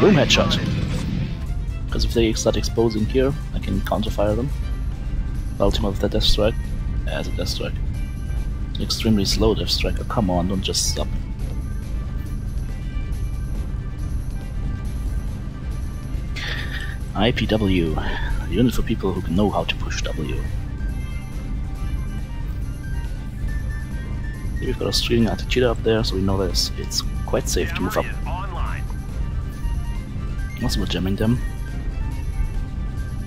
Boom headshot. Because if they start exposing here, I can counterfire them. Ultimate with the Death Strike. As a Death Strike. Extremely slow Death Strike. Come on, don't just stop. IPW. Unit for people who know how to push W. We've got a Australian attitude up there, so we know that it's, it's quite safe to move up. Also, we're jamming them.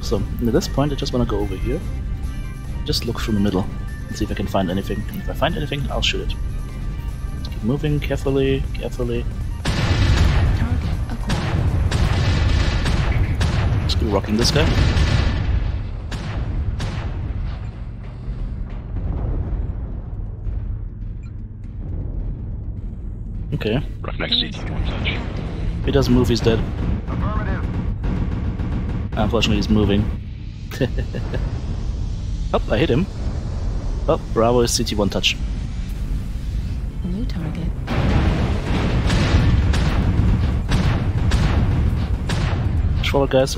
So, at this point, I just want to go over here. Just look through the middle and see if I can find anything. And if I find anything, I'll shoot it. Keep moving carefully, carefully. Target acquired. Just keep rocking this guy. Okay. Roughneck CT, one touch. If he doesn't move, he's dead. Unfortunately, he's moving. oh, I hit him. Oh, Bravo is CT one touch. New target. Forward, guys.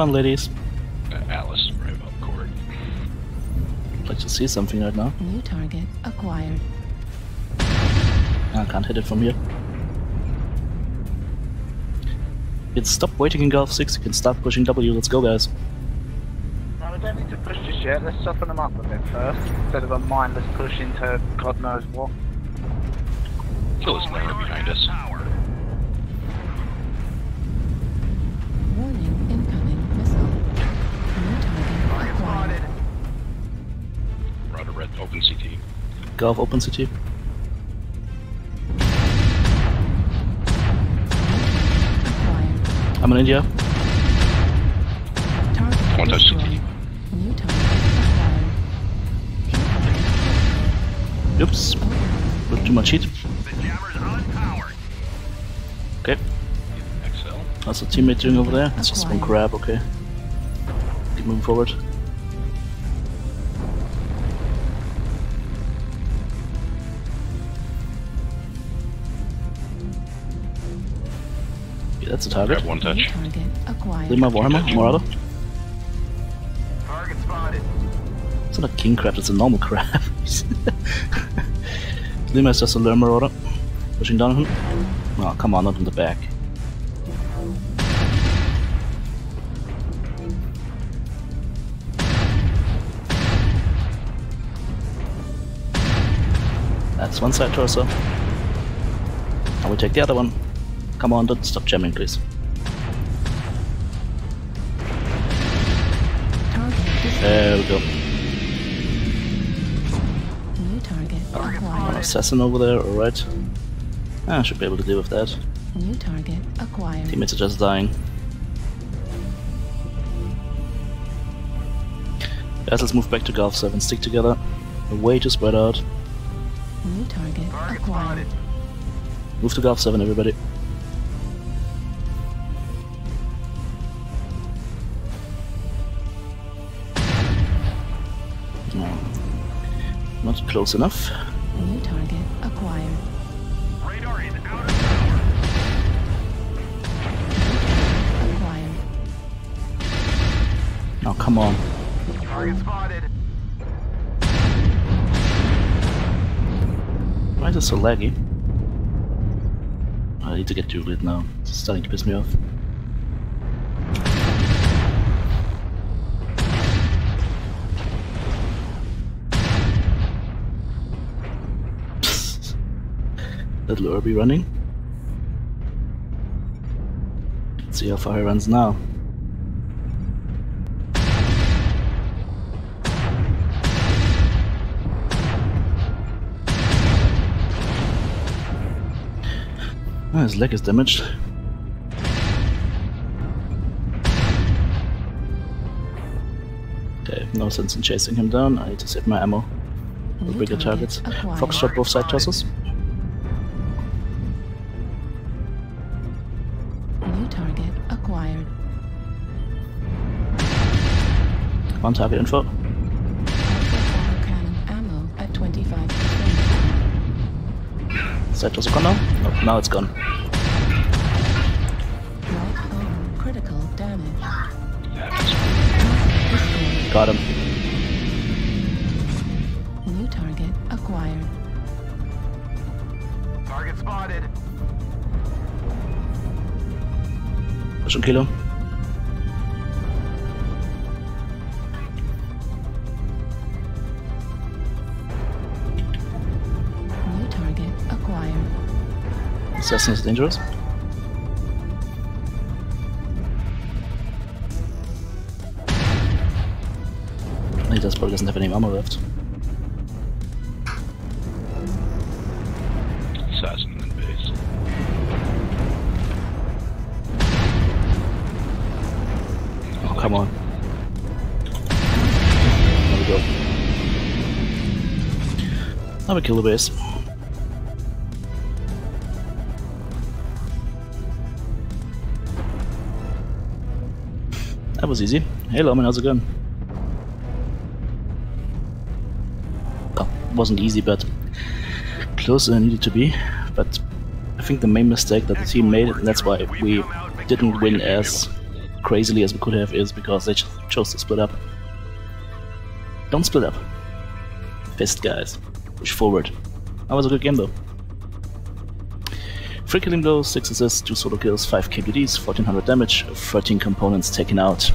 On, ladies. Uh, Alice, right above court. I'd like to see something right now. New target acquired. I can't hit it from here. You can stop waiting in Gulf 6, you can start pushing W. Let's go, guys. No, we don't need to push just yet. Let's soften them up a bit first, instead of a mindless push into God knows what. Kill this behind us. Roger, red, open CT. Gulf open city. I'm in India. Target One touch destroyed. CT. New target acquired. Oops. Put too much heat. Okay. XL. How's the teammate doing over there? It's just one Acquired. grab, okay. Keep moving forward. That's a target. Grab one New touch. target acquired. Lima Warhammer, touch. Morado. Target spotted. It's not a king crab, it's a normal crab. Lima is just a lure marauder. Pushing down on him. Oh, come on, not in the back. That's one side torso. I will take the other one. Come on, don't stop jamming, please. There we go. New target oh, An acquired. assassin over there, alright. Ah, I should be able to deal with that. New target acquired. Teammates are just dying. Guys, let's move back to Gulf 7. Stick together. Way to spread out. New target acquired. Move to Gulf 7, everybody. Not close enough. New target acquired. Radar is out of Acquired. Oh, come on. Target spotted. Why is it so laggy? I need to get to it now. It's starting to piss me off. Little Urbie running. Let's see how far he runs now. Ah, his leg is damaged. Okay, no sense in chasing him down. I need to save my ammo New bigger targets. Foxtrot both side torsos. On target info. Alpha cannon ammo at 25%. Set was it gone now? Nope, now it's gone. Critical damage. Got him. New target acquired. Target spotted. Push and kill him. Assassin is dangerous. He does probably doesn't have any ammo left. Assassin in base. Oh, come on. There we go. Now we kill the base. That was easy. Hey Loman, how's it going? Well, wasn't easy, but closer than needed to be. But I think the main mistake that the team made, and that's why we didn't win as crazily as we could have, is because they chose to split up. Don't split up. Fist, guys. Push forward. That was a good game, though. 3 killing blows, 6 assists, 2 solo kills, 5 KPDs, 1400 damage, 13 components taken out.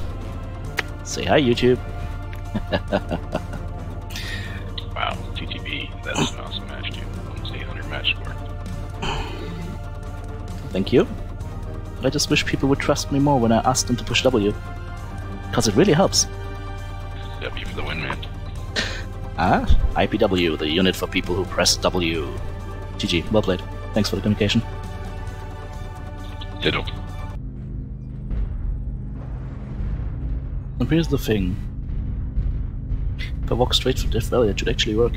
Say hi, YouTube. Wow, TTB. that's an awesome match, dude. Almost 800 match score. Thank you. I just wish people would trust me more when I ask them to push W. Because it really helps. W for the win, man. Ah, IPW, the unit for people who press W. GG, well played. Thanks for the communication. Ditto. And here's the thing. If I walk straight for Death Valley, it should actually work.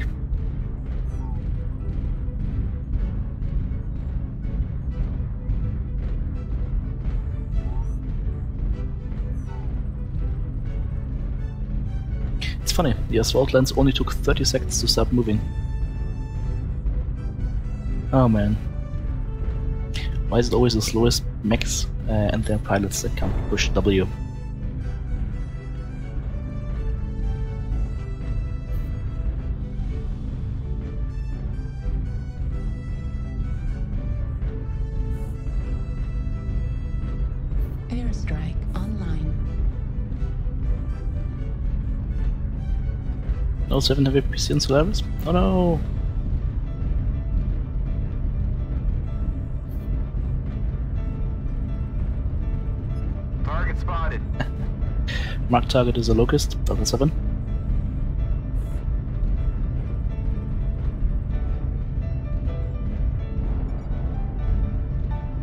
It's funny, the asphalt lens only took 30 seconds to start moving. Oh man. Why is it always the slowest mechs uh, and their pilots that can't push W? Airstrike online. No 7 heavy PC in Solaris? Oh no! Target spotted. Mark target is a locust, level 7.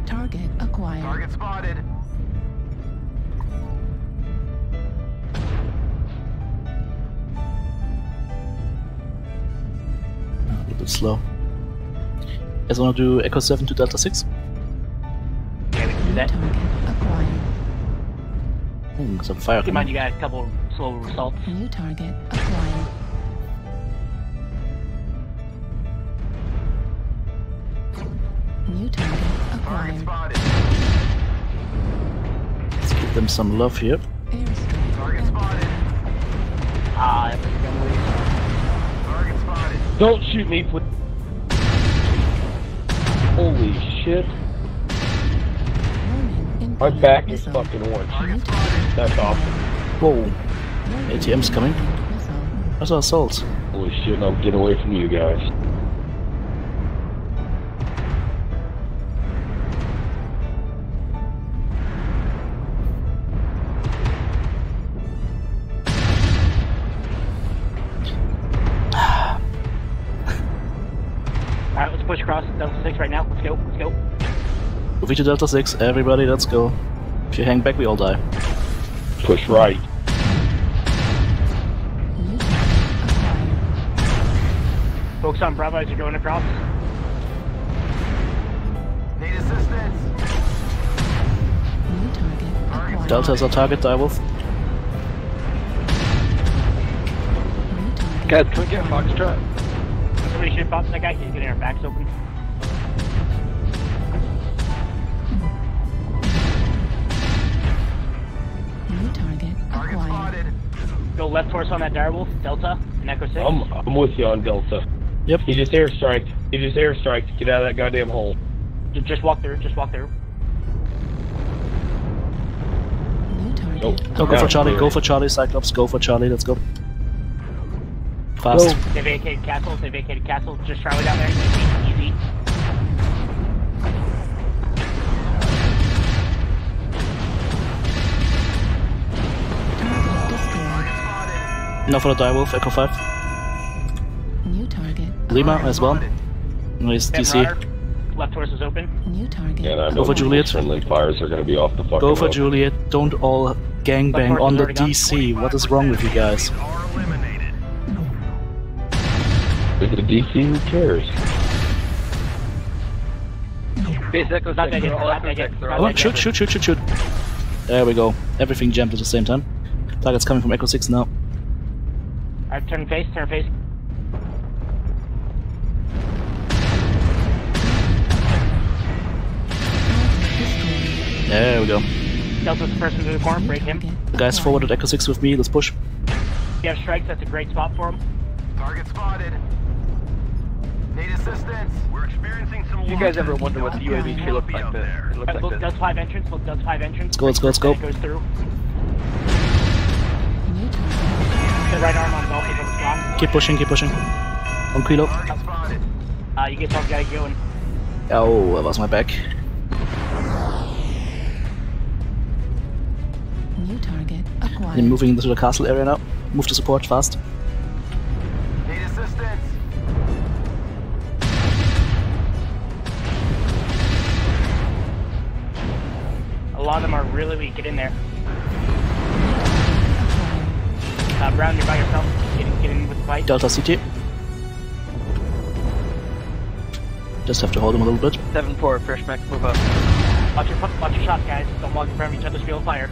Target acquired. Target spotted. Ah, a little bit slow. You guys wanna do Echo 7 to Delta 6? Yeah, we do New that. Target acquired. Hmm, some fire Keep in mind you got a couple slow results. New target acquired. New target Target acquired. spotted. Let's give them some love here. Airstrike. Target spotted. Ah, that was gonna lose. Target spotted. Don't shoot me, please. Holy shit. Warning, My back is fucking orange. That's awesome. Whoa, ATM's coming. That's our assault. Holy shit, I'm getting away from you guys. Alright, let's push across Delta 6 right now. Let's go, let's go. Moving to Delta 6, everybody, let's go. If you hang back, we all die. Push right. New target acquired. Focus on Bravo as you're going across. Need assistance. New target acquired. Delta is our target, Direwolf. Guys, can we get Foxtrot? Somebody should box that guy. He's getting our backs open. Spotted. Go left torso on that direwolf. Delta. And Echo 6. I'm, I'm with you on Delta. Yep. He just airstriked. He just airstriked. Get out of that goddamn hole. Ju- Just walk through. Just walk through. New target. Nope. Go, go for Charlie, go for Charlie, Cyclops, go for Charlie, let's go. Fast. They vacated castle. They vacated castle. Just Charlie down there. Easy. Spotted. Now for the direwolf, Echo 5. New target. Lima acquired. as well. Nice DC. Left Left is open. New target. And I know Go for Juliet. Friendly fires are going to be off the fucking Go for hook. Juliet, don't all gangbang Of on the. DC. What is wrong with you guys? Are. With the DC, who cares? Base Echo Not 6, that they're yet, all not Echo that yet. 6, they're Not all Oh, shoot, shoot, shoot, shoot, shoot. There we go. Everything jammed at the same time. Target's coming from Echo 6 now. Alright, turn face. Turn face. Destroyed. There we go. Delta's the first into the corner. Break him. The guys acquired. forward at Echo 6 with me, let's push. If you have strikes, that's a great spot for him. Target spotted. Need assistance. We're experiencing some. You guys ever wonder what the UAV tree looks like this? It looks like look, this. Delta 5 entrance. Look, Delta 5 entrance. Let's go, let's go, let's go. It goes through. Right arm on Delta is strong. Keep pushing, keep pushing. On Kilo. Target. Uh, you guys all gotta go and Oh, that was my back. New target I'm acquired. moving into the castle area now. Move to support fast. Need assistance. a lot of them are really weak. Get in there. Uh, Brown, you're by yourself. Get in, get in with the fight. Delta CT. Just have to hold him a little bit. 7-4, fresh mech, move up. Watch your, watch your shots, guys. Don't walk in front of each other's field of fire.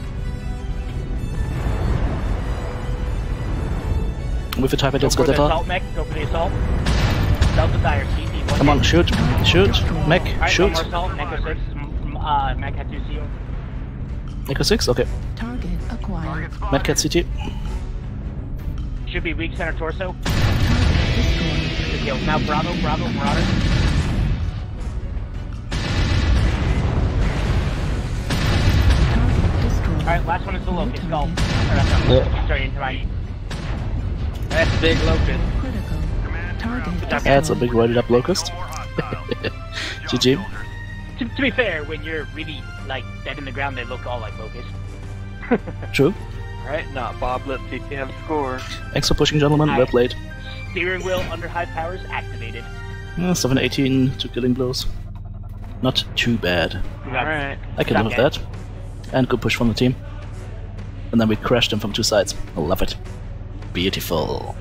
With the type, Go let's for go the Delta. assault mech. Go for the assault. Delta tire. CT. One Come on, shoot, shoot, mech, Alright, one shoot. more assault. Echo 6. m- Uh, mech had 2 CO. Echo 6, okay. Target acquired. Target spotted. Mad Cat CT. Should be weak center torso. Target destroyed. Good. Now Bravo, Bravo, Marauder. Alright, last one is the locust. Go. Or that's not Yeah. Sorry, into my. That's a big locust. critical. Target. That's a big roided up locust. No more. GG. To, to be fair, when you're really like dead in the ground, they look all like locusts. True. Alright, not Bob, let TTM score. Thanks for pushing, gentlemen. Well Alright. played. Steering wheel under high powers activated. Yeah, 718 to killing blows. Not too bad. Alright. I can live with that. And good push from the team. And then we crashed them from two sides. I love it. Beautiful.